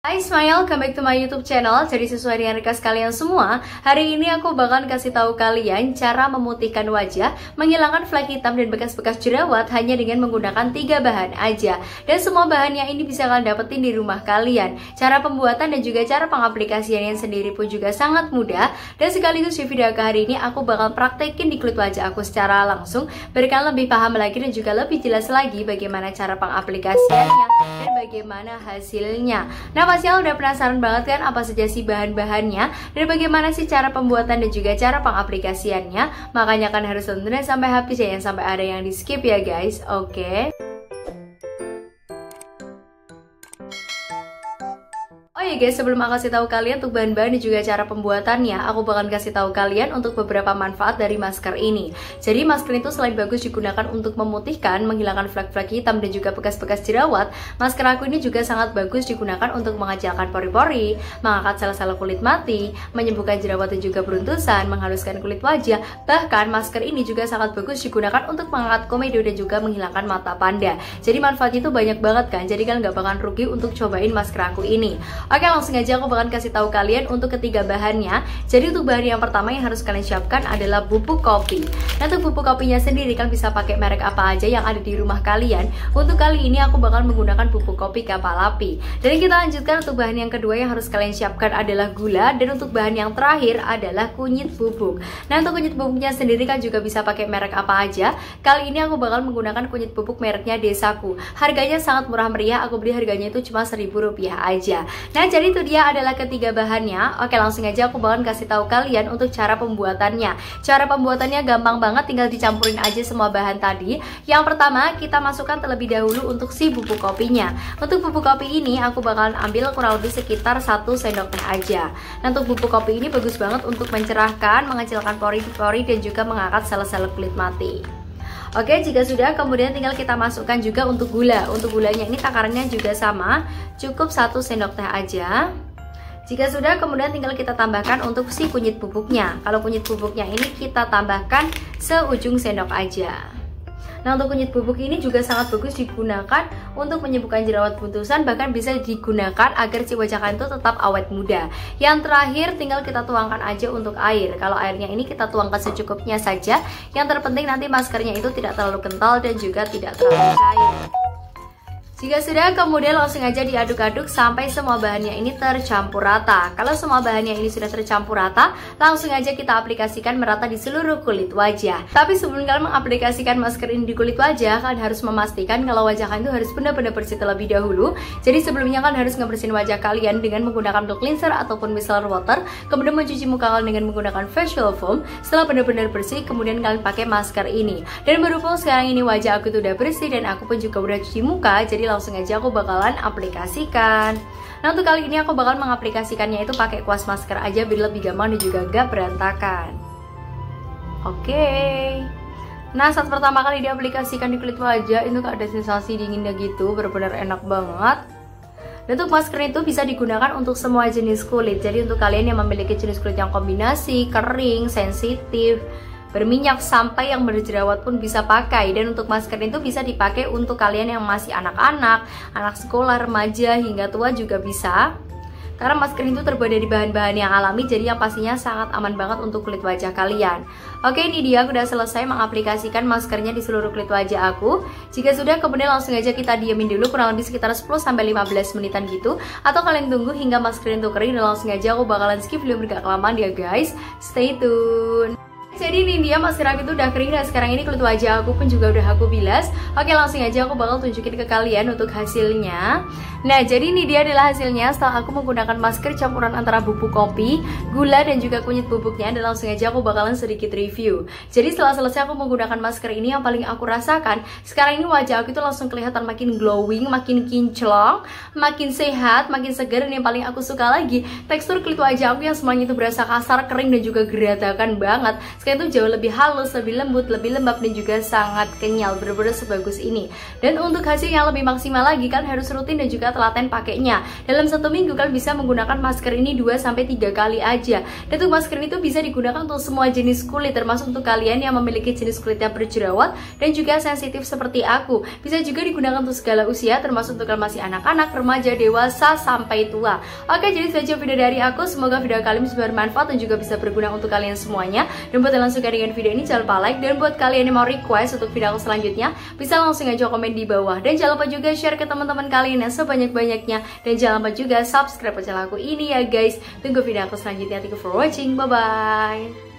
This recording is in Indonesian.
Hai Smile, come back to my YouTube channel. Jadi sesuai dengan request kalian semua, hari ini aku bakalan kasih tahu kalian cara memutihkan wajah, menghilangkan flek hitam dan bekas-bekas jerawat hanya dengan menggunakan tiga bahan aja. Dan semua bahannya ini bisa kalian dapetin di rumah kalian. Cara pembuatan dan juga cara pengaplikasiannya sendiri pun juga sangat mudah. Dan sekaligus di video aku hari ini aku bakal praktekin di kulit wajah aku secara langsung, berikan lebih paham lagi dan juga lebih jelas lagi bagaimana cara pengaplikasiannya dan bagaimana hasilnya. Nah pasti udah penasaran banget kan apa saja sih bahan-bahannya? Dan bagaimana sih cara pembuatan dan juga cara pengaplikasiannya? Makanya kan harus tonton sampai habis ya yang sampai ada yang di skip ya guys. Oke. okay? Oh ya guys, sebelum aku kasih tahu kalian untuk bahan-bahan dan juga cara pembuatannya, aku bakal kasih tahu kalian untuk beberapa manfaat dari masker ini. Jadi masker itu selain bagus digunakan untuk memutihkan, menghilangkan flek-flek hitam dan juga bekas-bekas jerawat, masker aku ini juga sangat bagus digunakan untuk mengecilkan pori-pori, mengangkat sel-sel kulit mati, menyembuhkan jerawat dan juga beruntusan, menghaluskan kulit wajah. Bahkan masker ini juga sangat bagus digunakan untuk mengangkat komedo dan juga menghilangkan mata panda. Jadi manfaatnya itu banyak banget kan. Jadi kalian nggak bakalan rugi untuk cobain masker aku ini. Oke langsung aja aku bakal kasih tahu kalian untuk ketiga bahannya. Jadi untuk bahan yang pertama yang harus kalian siapkan adalah bubuk kopi. Nah untuk bubuk kopinya sendiri kalian bisa pakai merek apa aja yang ada di rumah kalian. Untuk kali ini aku bakal menggunakan bubuk kopi kapal api. Dan kita lanjutkan untuk bahan yang kedua yang harus kalian siapkan adalah gula. Dan untuk bahan yang terakhir adalah kunyit bubuk. Nah untuk kunyit bubuknya sendiri kan juga bisa pakai merek apa aja. Kali ini aku bakal menggunakan kunyit bubuk mereknya Desaku. Harganya sangat murah meriah, aku beli harganya itu cuma seribu rupiah aja. Nah Nah jadi itu dia adalah ketiga bahannya. Oke langsung aja aku bakalan kasih tahu kalian untuk cara pembuatannya. Cara pembuatannya gampang banget tinggal dicampurin aja semua bahan tadi. Yang pertama kita masukkan terlebih dahulu untuk si bubuk kopinya. Untuk bubuk kopi ini aku bakalan ambil kurang lebih sekitar 1 sendok teh aja. Nah untuk bubuk kopi ini bagus banget untuk mencerahkan, mengecilkan pori-pori dan juga mengangkat sel-sel kulit mati Oke, jika sudah, kemudian tinggal kita masukkan juga untuk gula. Untuk gulanya ini takarannya juga sama, cukup satu sendok teh aja. Jika sudah, kemudian tinggal kita tambahkan untuk si kunyit bubuknya. Kalau kunyit bubuknya ini kita tambahkan seujung sendok aja. Nah untuk kunyit bubuk ini juga sangat bagus digunakan untuk menyembuhkan jerawat buntusan bahkan bisa digunakan agar si wajah kalian itu tetap awet muda. Yang terakhir tinggal kita tuangkan aja untuk air. Kalau airnya ini kita tuangkan secukupnya saja. Yang terpenting nanti maskernya itu tidak terlalu kental dan juga tidak terlalu cair. Jika sudah, kemudian langsung aja diaduk-aduk sampai semua bahannya ini tercampur rata. Kalau semua bahannya ini sudah tercampur rata, langsung aja kita aplikasikan merata di seluruh kulit wajah. Tapi sebelum kalian mengaplikasikan masker ini di kulit wajah, kalian harus memastikan kalau wajah kalian itu harus benar-benar bersih terlebih dahulu. Jadi sebelumnya kalian harus ngebersihin wajah kalian dengan menggunakan block cleanser ataupun micellar water, kemudian mencuci muka kalian dengan menggunakan facial foam. Setelah benar-benar bersih, kemudian kalian pakai masker ini. Dan berhubung sekarang ini wajah aku tuh udah bersih dan aku pun juga udah cuci muka, jadi langsung aja aku bakalan aplikasikan. Nah untuk kali ini aku bakal mengaplikasikannya itu pakai kuas masker aja biar lebih gampang dan juga gak berantakan. Oke. Okay. Nah saat pertama kali diaplikasikan di kulit wajah itu gak ada sensasi dinginnya gitu benar-benar enak banget. Dan untuk masker itu bisa digunakan untuk semua jenis kulit. Jadi untuk kalian yang memiliki jenis kulit yang kombinasi, kering, sensitif berminyak sampai yang berjerawat pun bisa pakai dan untuk masker itu bisa dipakai untuk kalian yang masih anak-anak, anak sekolah, remaja hingga tua juga bisa. Karena masker itu terbuat dari bahan-bahan yang alami jadi yang pastinya sangat aman banget untuk kulit wajah kalian. Oke ini dia aku udah selesai mengaplikasikan maskernya di seluruh kulit wajah aku. Jika sudah kemudian langsung aja kita diamin dulu kurang lebih sekitar 10-15 menitan gitu. Atau kalian tunggu hingga masker itu kering dan langsung aja aku bakalan skip video bergak kelamaan ya guys. Stay tune jadi ini dia masker aku itu udah kering dan sekarang ini kulit wajah aku pun juga udah aku bilas. Oke langsung aja aku bakal tunjukin ke kalian untuk hasilnya. Nah jadi ini dia adalah hasilnya. Setelah aku menggunakan masker campuran antara bubuk kopi, gula dan juga kunyit bubuknya Dan langsung aja aku bakalan sedikit review. Jadi setelah selesai aku menggunakan masker ini yang paling aku rasakan Sekarang ini wajah aku itu langsung kelihatan makin glowing, makin kinclong, makin sehat, makin segar Dan yang paling aku suka lagi tekstur kulit wajah aku yang semuanya itu berasa kasar, kering dan juga geratakan banget Sekarang itu jauh lebih halus, lebih lembut, lebih lembab dan juga sangat kenyal bener-bener sebagus ini. Dan untuk hasil yang lebih maksimal lagi kan harus rutin dan juga telaten pakainya. Dalam satu minggu kalian bisa menggunakan masker ini 2-3 kali aja. Dan untuk masker ini tuh bisa digunakan untuk semua jenis kulit termasuk untuk kalian yang memiliki jenis kulit yang berjerawat dan juga sensitif seperti aku. Bisa juga digunakan untuk segala usia termasuk untuk kalian masih anak-anak, remaja, dewasa, sampai tua. Oke jadi saja video dari aku. Semoga video kali ini bisa bermanfaat dan juga bisa berguna untuk kalian semuanya. Dan buat yang langsung dengan video ini jangan lupa like. Dan buat kalian yang mau request untuk video aku selanjutnya bisa langsung aja komen di bawah. Dan jangan lupa juga share ke teman-teman kalian yang sebanyak-banyaknya. Dan jangan lupa juga subscribe channel aku ini ya guys. Tunggu video aku selanjutnya. Thank you for watching. Bye bye